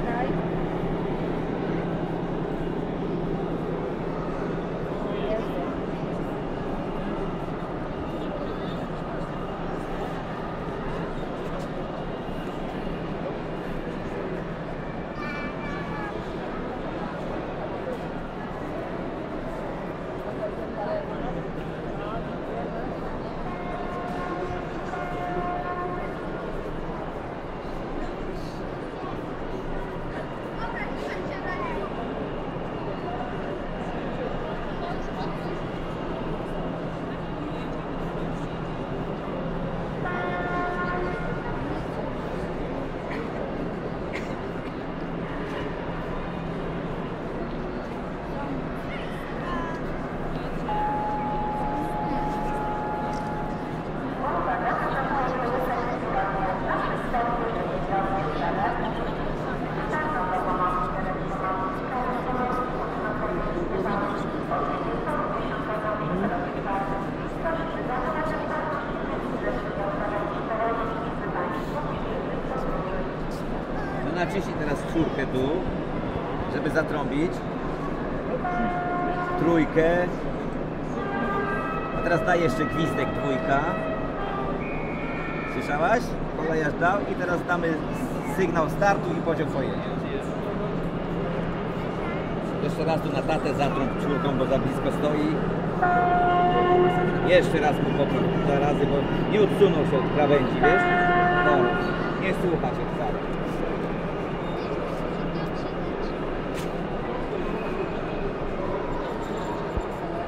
tonight. Naciśnij teraz czwórkę tu, żeby zatrąbić. Trójkę. A teraz daj jeszcze gwizdek dwójka. Słyszałaś? Kolejarz dał i teraz damy sygnał startu i pociąg pojedzie. Jeszcze raz tu na tatę zatrąb czwórką, bo za blisko stoi. Jeszcze raz mu potrąb dwa razy, bo nie odsunął się od krawędzi, wiesz? No, nie słucha się wcale.